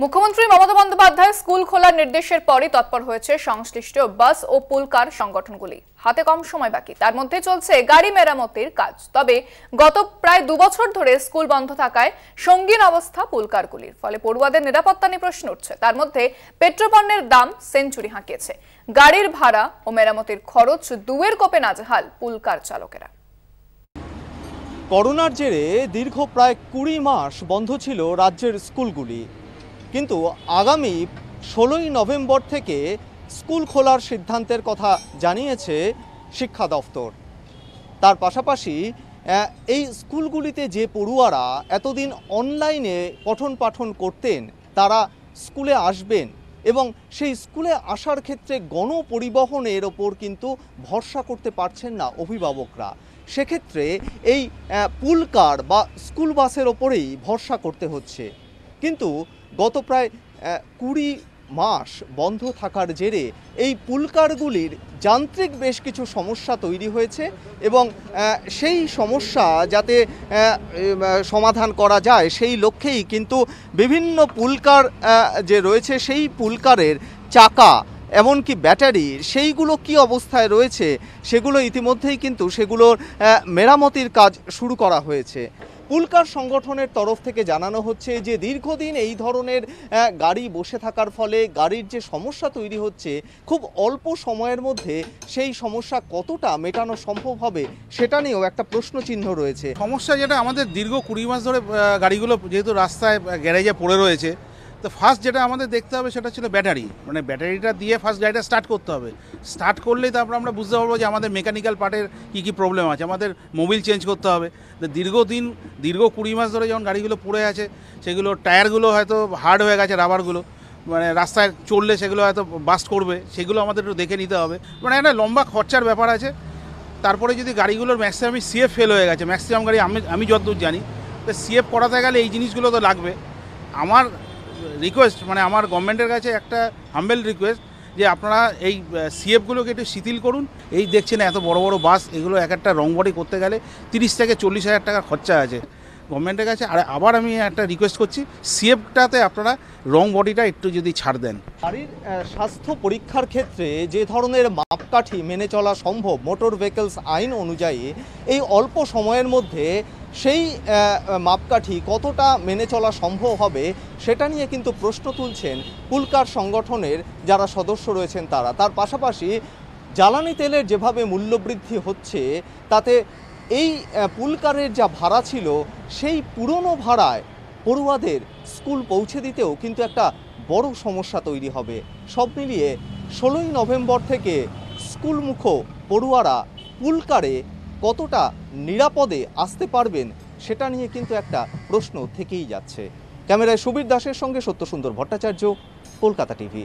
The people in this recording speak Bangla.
মুখ্যমন্ত্রী মমতা বন্দ্যোপাধ্যায় স্কুল খোলার নির্দেশের পরই তৎপর হয়েছে সংশ্লিষ্ট বাস ও পুলকার সংগঠনগুলি। হাতে কম সময় বাকি। তার মধ্যে চলছে গাড়ি মেরামতির কাজ। তবে গত প্রায় দুবছর ধরে স্কুল বন্ধ থাকায় সঙ্গীন অবস্থা পুলকারগুলির ফলে পড়ুয়াদের নিরাপত্তা নিয়ে প্রশ্ন উঠছে। তার মধ্যে পেট্রোপণ্যের দাম সেঞ্চুরি হাঁকিয়েছে। গাড়ির ভাড়া ও মেরামতির খরচ দুয়ের কোপে নাজেহাল পুলকার চালকেরা। করোনার জেরে দীর্ঘ প্রায় কুড়ি মাস বন্ধ ছিল রাজ্যের স্কুলগুলি। কিন্তু আগামী ষোলোই নভেম্বর থেকে স্কুল খোলার সিদ্ধান্তের কথা জানিয়েছে শিক্ষা দফতর। তার পাশাপাশি এই স্কুলগুলিতে যে পড়ুয়ারা এতদিন অনলাইনে পঠন পাঠন করতেন, তারা স্কুলে আসবেন এবং সেই স্কুলে আসার ক্ষেত্রে গণপরিবহনের ওপর কিন্তু ভরসা করতে পারছেন না অভিভাবকরা। সেক্ষেত্রে এই পুলকার বা স্কুল বাসের ওপরেই ভরসা করতে হচ্ছে। কিন্তু গত প্রায় কুড়ি মাস বন্ধ থাকার জেরে এই পুলকারগুলির যান্ত্রিক বেশ কিছু সমস্যা তৈরি হয়েছে এবং সেই সমস্যা যাতে সমাধান করা যায় সেই লক্ষ্যেই কিন্তু বিভিন্ন পুলকার যে রয়েছে সেই পুলকারের চাকা এমনকি ব্যাটারি সেইগুলো কি অবস্থায় রয়েছে সেগুলো ইতিমধ্যেই কিন্তু সেগুলোর মেরামতির কাজ শুরু করা হয়েছে। পুলকার সংগঠনের তরফ থেকে জানানো হচ্ছে যে দীর্ঘদিন এই ধরনের গাড়ি বসে থাকার ফলে গাড়ির যে সমস্যা তৈরি হচ্ছে, খুব অল্প সময়ের মধ্যে সেই সমস্যা কতটা মেটানো সম্ভব হবে সেটা নিয়েও একটা প্রশ্নচিহ্ন রয়েছে। সমস্যা যেটা আমাদের দীর্ঘ কুড়ি মাস ধরে গাড়িগুলো যেহেতু রাস্তায় গ্যারেজে পড়ে রয়েছে তো ফার্স্ট যেটা আমাদের দেখতে হবে সেটা ছিল ব্যাটারি। মানে ব্যাটারিটা দিয়ে ফার্স্ট গাড়িটা স্টার্ট করতে হবে। স্টার্ট করলেই তারপর আমরা বুঝতে পারব যে আমাদের মেকানিক্যাল পার্টের কী কী প্রবলেম আছে। আমাদের মোবিল চেঞ্জ করতে হবে। দীর্ঘদিন, দীর্ঘ কুড়ি মাস ধরে যখন গাড়িগুলো পড়ে আছে, সেগুলো টায়ারগুলো হয়তো হার্ড হয়ে গেছে রাবারগুলো মানে রাস্তায় চললে সেগুলো হয়তো বাস্ট করবে। সেগুলো আমাদের একটু দেখে নিতে হবে। মানে একটা লম্বা খরচার ব্যাপার আছে। তারপরে যদি গাড়িগুলোর ম্যাক্সিমামই সিএফ ফেল হয়ে গেছে ম্যাক্সিমাম গাড়ি আমি আমি যতদূর জানি, তো সিএফ করাতে গেলে এই জিনিসগুলো তো লাগবে। আমার রিকোয়েস্ট মানে আমার গভর্নমেন্টের কাছে একটা হাম্বেল রিকোয়েস্ট যে আপনারা এই সিএফগুলোকে একটু শিথিল করুন। এই দেখছেন এত বড় বড় বাস, এগুলো এক একটা রং বডি করতে গেলে তিরিশ থেকে চল্লিশ হাজার টাকা খরচা আছে। গভর্নমেন্টের কাছে আর আবার আমি একটা রিকোয়েস্ট করছি সিএফটাতে আপনারা রং বডিটা একটু যদি ছাড় দেন। গাড়ির স্বাস্থ্য পরীক্ষার ক্ষেত্রে যে ধরনের মাপকাঠি মেনে চলা সম্ভব মোটর ভেহিকলস আইন অনুযায়ী, এই অল্প সময়ের মধ্যে সেই মাপকাঠি কতটা মেনে চলা সম্ভব হবে সেটা নিয়ে কিন্তু প্রশ্ন তুলছেন পুলকার সংগঠনের যারা সদস্য রয়েছেন তারা। তার পাশাপাশি জ্বালানি তেলের যেভাবে মূল্যবৃদ্ধি হচ্ছে, তাতে এই পুলকারের যা ভাড়া ছিল, সেই পুরনো ভাড়ায় পড়ুয়াদের স্কুল পৌঁছে দিতেও কিন্তু একটা বড় সমস্যা তৈরি হবে। সব মিলিয়ে ষোলোই নভেম্বর থেকে স্কুলমুখ পড়ুয়ারা পুলকারে কতটা নিরাপদে আসতে পারবেন সেটা নিয়ে কিন্তু একটা প্রশ্ন থেকেই যাচ্ছে। ক্যামেরায় সুবীর দাসের সঙ্গে সত্যসুন্দর ভট্টাচার্য, কলকাতা টিভি।